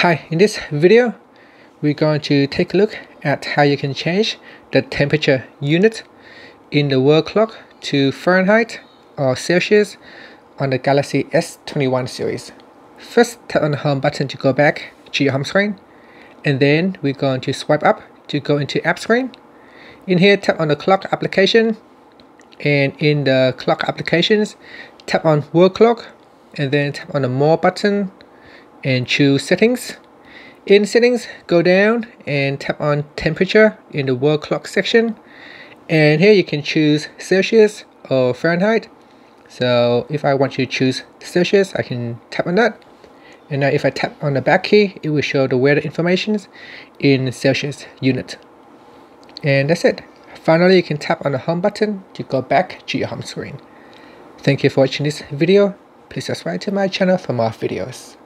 Hi, in this video, we're going to take a look at how you can change the temperature unit in the world clock to Fahrenheit or Celsius on the Galaxy S21 series. First, tap on the home button to go back to your home screen, and then we're going to swipe up to go into app screen. In here, tap on the clock application, and in the clock applications, tap on world clock, and then tap on the more button and choose settings. In settings, go down and tap on temperature in the world clock section. And here you can choose Celsius or Fahrenheit. So if I want to choose Celsius, I can tap on that. And now if I tap on the back key, it will show the weather information in Celsius unit. And that's it. Finally, you can tap on the home button to go back to your home screen. Thank you for watching this video. Please subscribe to my channel for more videos.